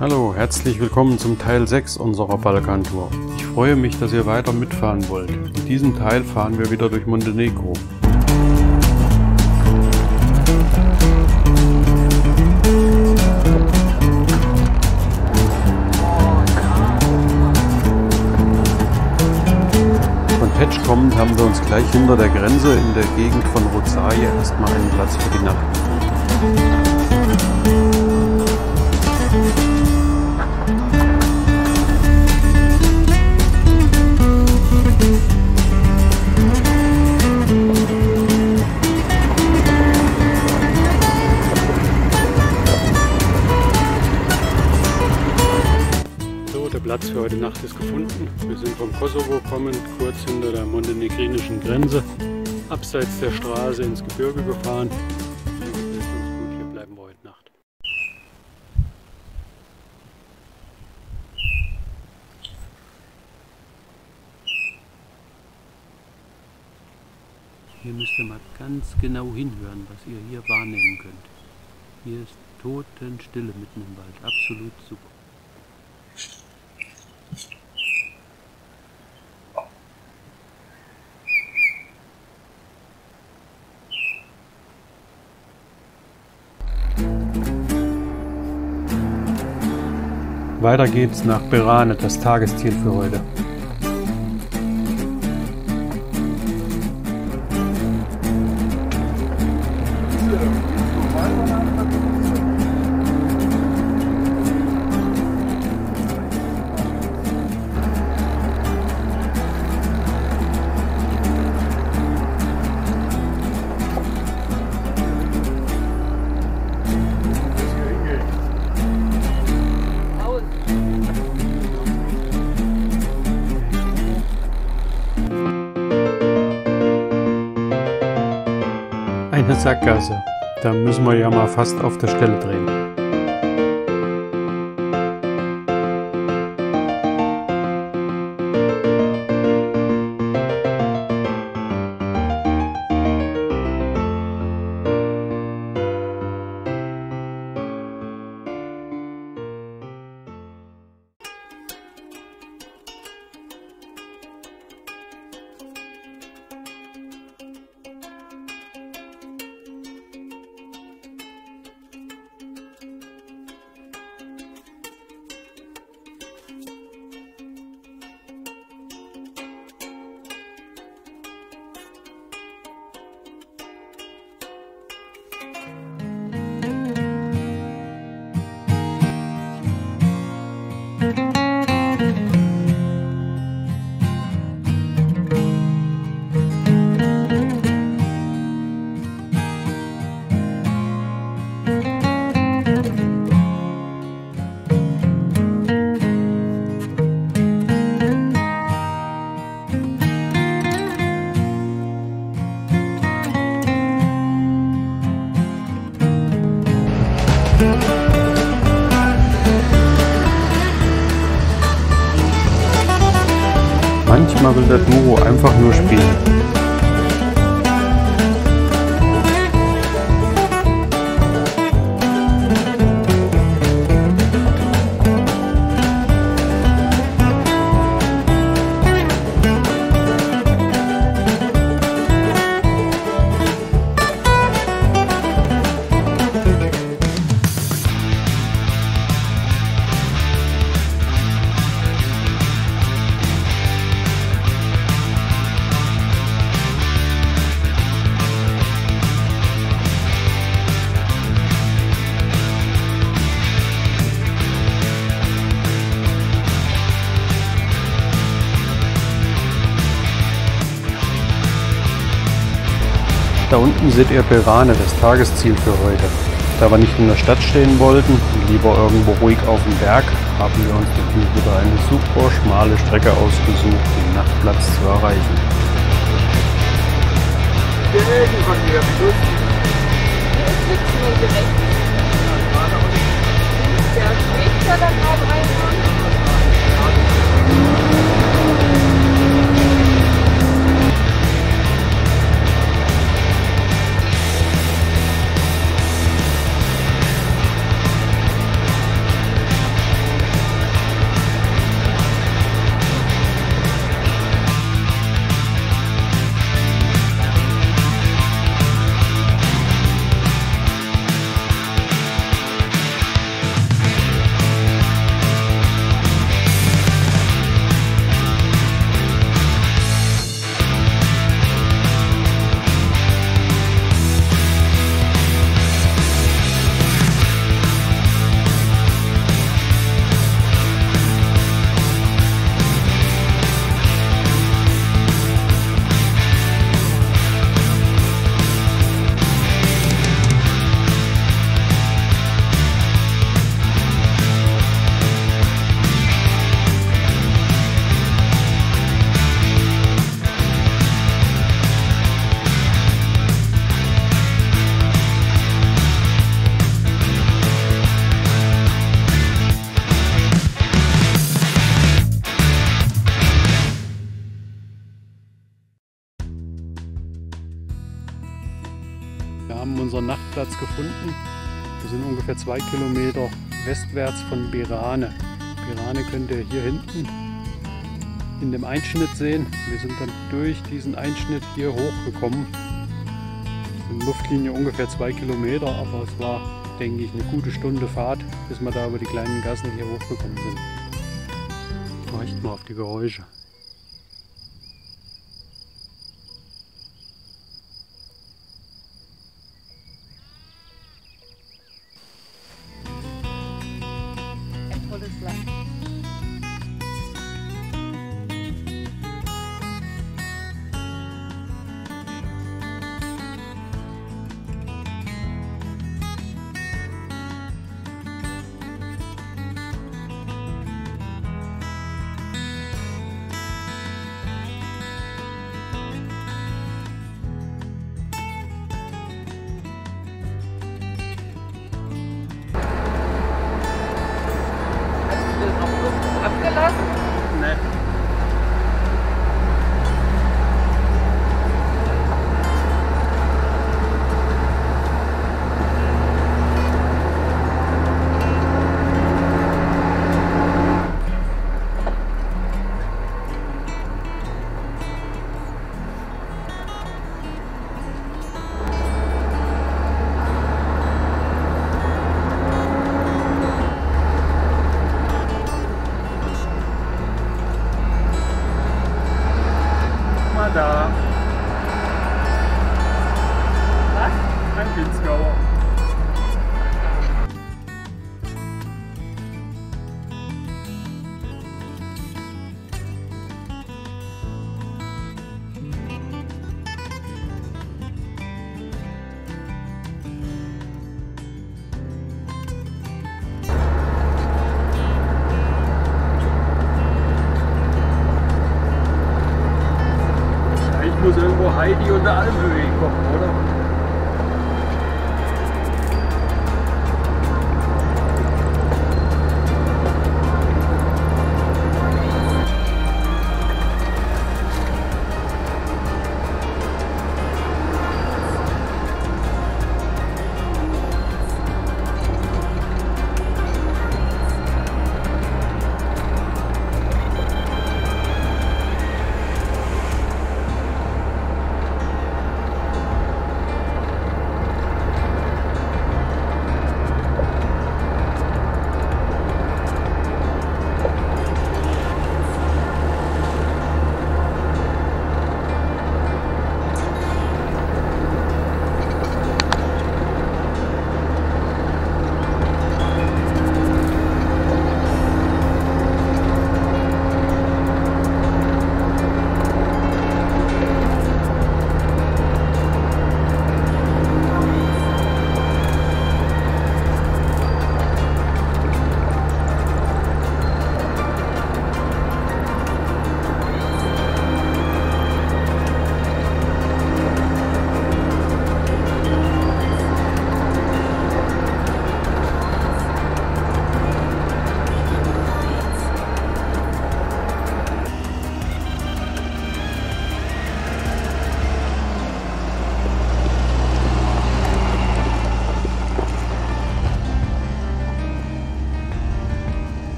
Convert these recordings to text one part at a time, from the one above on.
Hallo, herzlich willkommen zum Teil 6 unserer Balkantour. Ich freue mich, dass ihr weiter mitfahren wollt. In diesem Teil fahren wir wieder durch Montenegro. Von Petsch kommend haben wir uns gleich hinter der Grenze in der Gegend von Rozaje erstmal einen Platz für die Nacht gefunden. Kommend, kurz hinter der montenegrinischen Grenze, abseits der Straße ins Gebirge gefahren. Hier bleiben wir heute Nacht. Hier müsst ihr mal ganz genau hinhören, was ihr hier wahrnehmen könnt. Hier ist Totenstille mitten im Wald. Absolut super. Weiter geht's nach Berane, das Tagesziel für heute. Sackgasse. Da müssen wir ja mal fast auf der Stelle drehen. Einfach nur spielen. Da unten seht ihr Berane, das Tagesziel für heute. Da wir nicht in der Stadt stehen wollten und lieber irgendwo ruhig auf dem Berg, haben wir uns natürlich wieder eine super schmale Strecke ausgesucht, den Nachtplatz zu erreichen. Gelegen von mir, wie Der schlägt ja dann gerade einmal. Campingplatz gefunden. Wir sind ungefähr zwei Kilometer westwärts von Birane. Birane könnt ihr hier hinten in dem Einschnitt sehen. Wir sind dann durch diesen Einschnitt hier hochgekommen. In Luftlinie ungefähr zwei Kilometer, aber es war, denke ich, eine gute Stunde Fahrt, bis wir da über die kleinen Gassen hier hochgekommen sind. Horcht mal auf die Geräusche. Ein tolles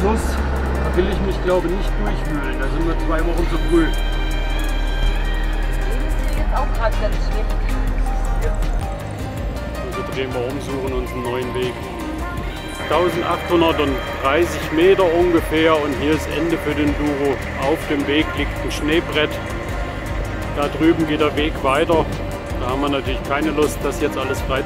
Fluss. Da will ich mich glaube nicht durchwühlen. Da sind wir zwei Wochen zu früh. Ist. Also drehen wir um, suchen uns einen neuen Weg. 1830 Meter ungefähr und hier ist Ende für den Duro. Auf dem Weg liegt ein Schneebrett. Da drüben geht der Weg weiter. Da haben wir natürlich keine Lust, das jetzt alles frei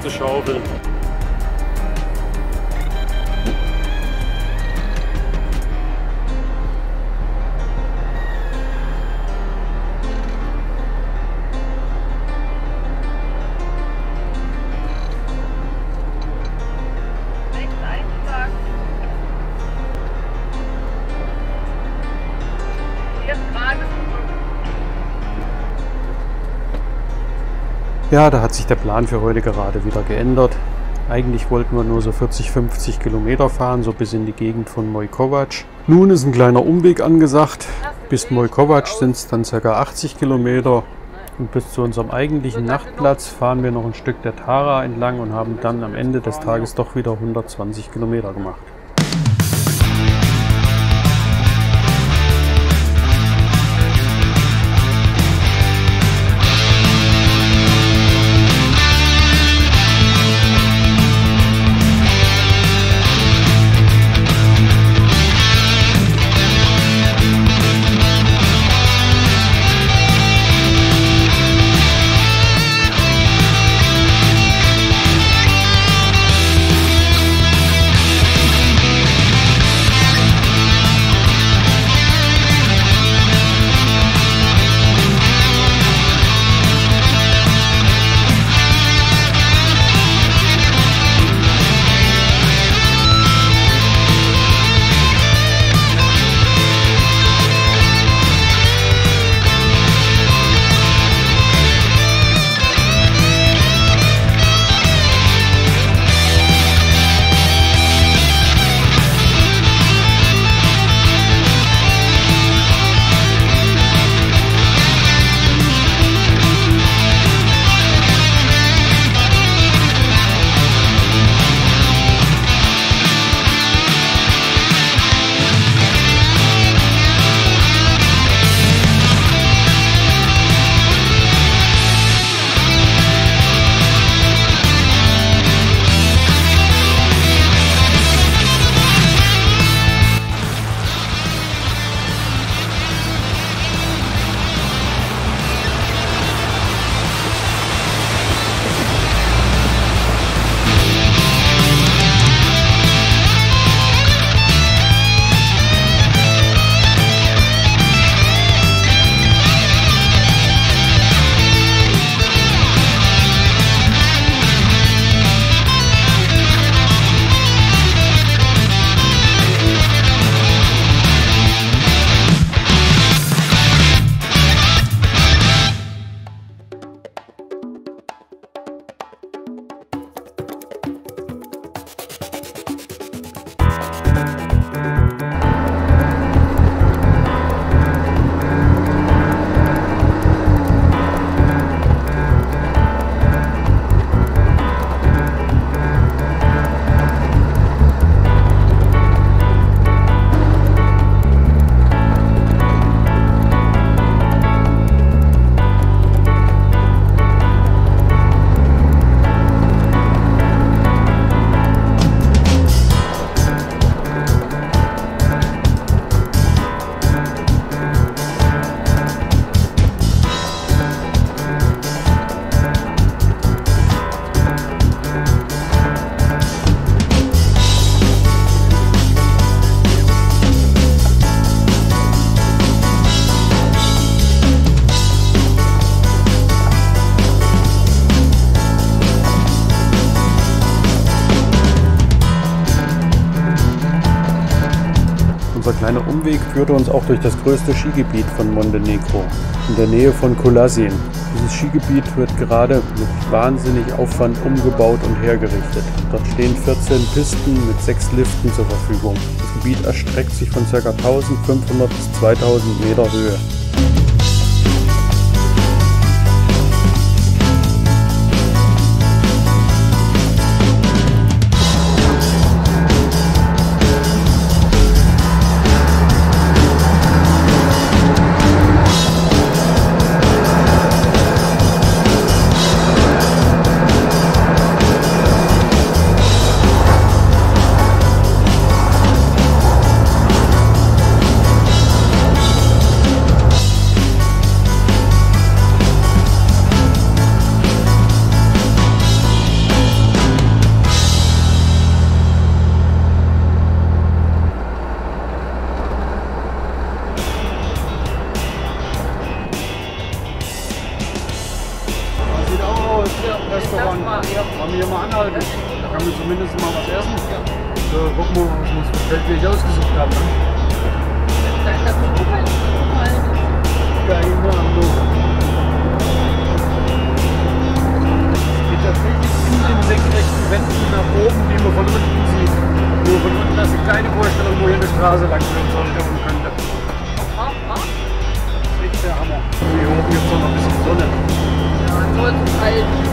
Ja, da hat sich der Plan für heute gerade wieder geändert. Eigentlich wollten wir nur so 40, 50 Kilometer fahren, so bis in die Gegend von Mojkovac. Nun ist ein kleiner Umweg angesagt. Bis Mojkovac sind es dann ca. 80 Kilometer. Und bis zu unserem eigentlichen Nachtplatz fahren wir noch ein Stück der Tara entlang und haben dann am Ende des Tages doch wieder 120 Kilometer gemacht. Kleiner Umweg führte uns auch durch das größte Skigebiet von Montenegro, in der Nähe von Kolasin. Dieses Skigebiet wird gerade mit wahnsinnig Aufwand umgebaut und hergerichtet. Dort stehen 14 Pisten mit sechs Liften zur Verfügung. Das Gebiet erstreckt sich von ca. 1500 bis 2000 Meter Höhe. Restaurant. Mal, ja. Wollen wir hier mal anhalten? Da kann man zumindest mal was essen. So, gucken wir mal, was uns gefällt, wie ich ausgesucht habe. Ne? Es geht tatsächlich in den senkrechten Wänden nach oben, die man von unten sieht. Nur von unten hast du keine Vorstellung, wo hier eine Straße lang führen sollte und könnte. Das ist echt der Hammer. Hier oben gibt es noch ein bisschen Sonne. Ja, nur zu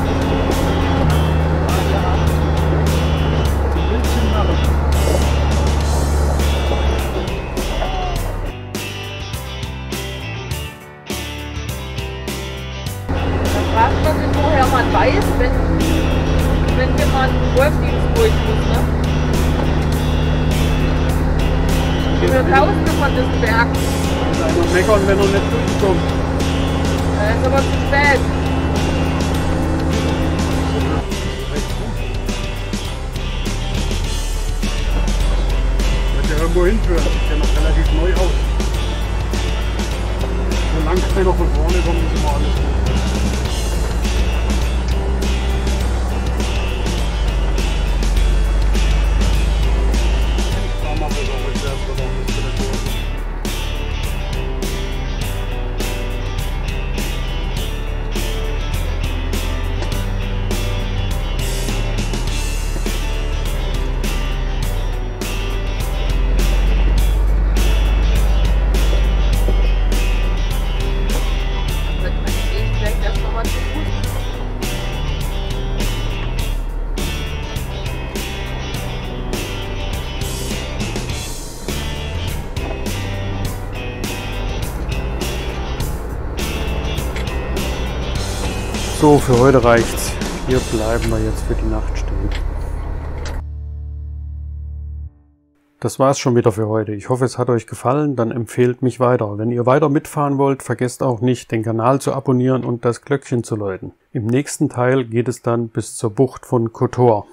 irgendwo hinführen. Sieht ja noch relativ neu aus. Solange wir noch von vorne kommen, ist immer alles gut. So, für heute reicht's. Hier bleiben wir jetzt für die Nacht stehen. Das war's schon wieder für heute. Ich hoffe, es hat euch gefallen. Dann empfehlt mich weiter. Wenn ihr weiter mitfahren wollt, vergesst auch nicht, den Kanal zu abonnieren und das Glöckchen zu läuten. Im nächsten Teil geht es dann bis zur Bucht von Kotor.